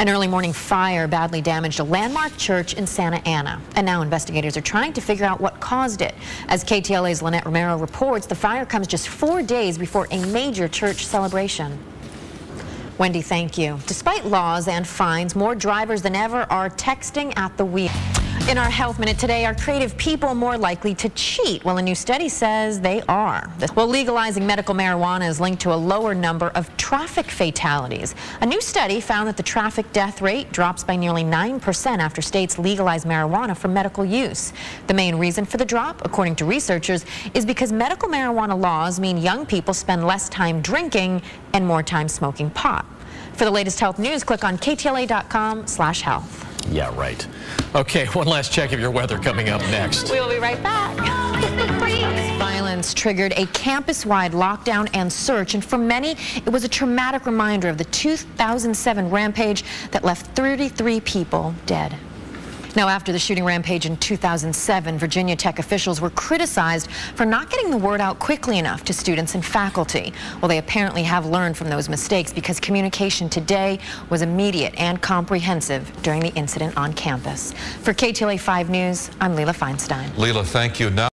An early morning fire badly damaged a landmark church in Santa Ana. And now investigators are trying to figure out what caused it. As KTLA's Lynette Romero reports, the fire comes just four days before a major church celebration. Wendy, thank you. Despite laws and fines, more drivers than ever are texting at the wheel. In our Health Minute today, are creative people more likely to cheat? Well, a new study says they are. Well, legalizing medical marijuana is linked to a lower number of traffic fatalities. A new study found that the traffic death rate drops by nearly 9% after states legalize marijuana for medical use. The main reason for the drop, according to researchers, is because medical marijuana laws mean young people spend less time drinking and more time smoking pot. For the latest health news, click on ktla.com slash health. Yeah, right. Okay, one last check of your weather coming up next. We will be right back. Violence triggered a campus-wide lockdown and search, and for many, it was a traumatic reminder of the 2007 rampage that left 33 people dead. Now, after the shooting rampage in 2007, Virginia Tech officials were criticized for not getting the word out quickly enough to students and faculty. Well, they apparently have learned from those mistakes because communication today was immediate and comprehensive during the incident on campus. For KTLA 5 News, I'm Leila Feinstein. Leila, thank you. Now